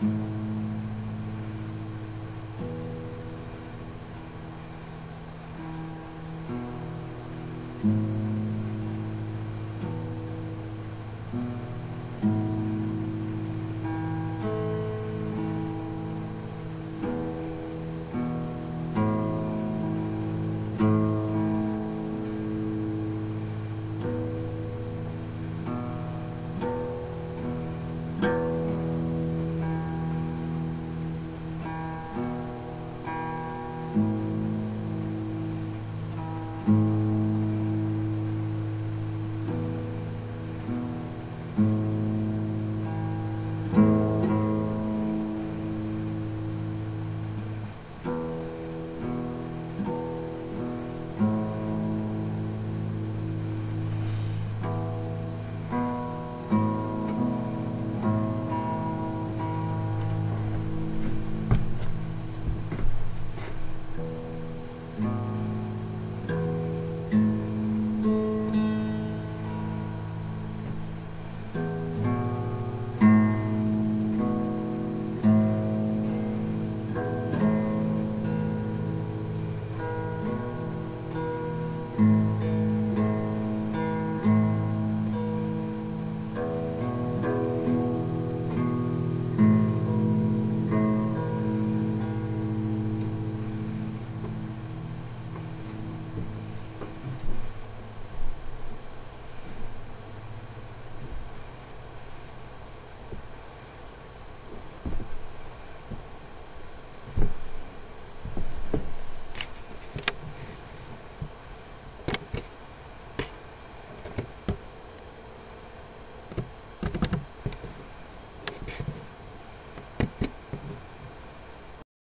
嗯。